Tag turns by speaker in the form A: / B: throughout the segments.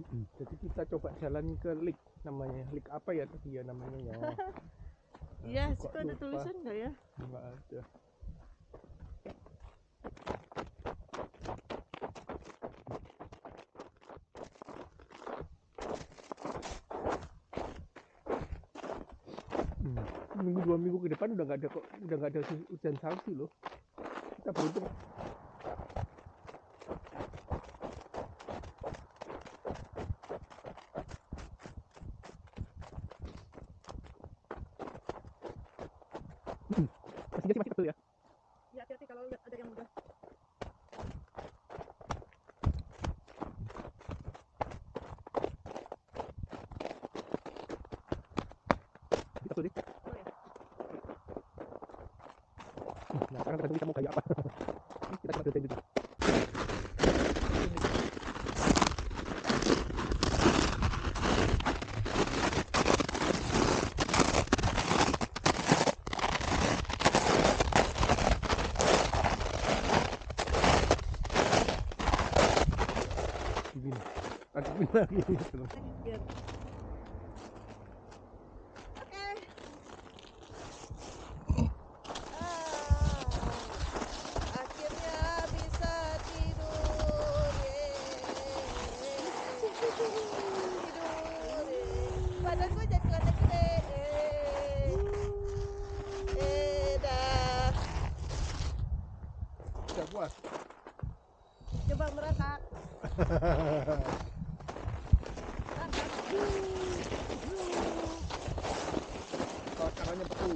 A: Mm-mm. Jadi kita coba jalan ke lik namanya. Lik apa ya tadi ya namanya ya?
B: Iya,
A: Aduh,
B: situ
A: kok
B: ada
A: lupa.
B: tulisan nggak ya?
A: Enggak ada. Hmm. Minggu dua minggu ke depan udah nggak ada kok, udah nggak ada hu- hujan salju loh. Kita beruntung. Hmm. Masih masih kecil ya.
B: Ya hati-hati kalau lihat ada yang muda.
A: Kita.
B: Boleh.
A: Nah, sekarang tergantung kita mau kayak apa. kita coba ceritain dulu.
C: Badan gue jadi gede eh eh dah
A: Udah puas.
C: coba merangkak
A: Kalau caranya betul.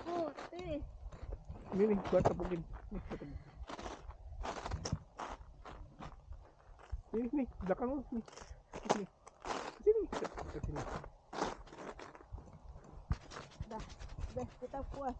C: putih
A: Ini nih, buat tepukin. Nih, tepukin. Ini nih, belakang lu nih. Sini. Sini. Ke sini.
C: dah kita puas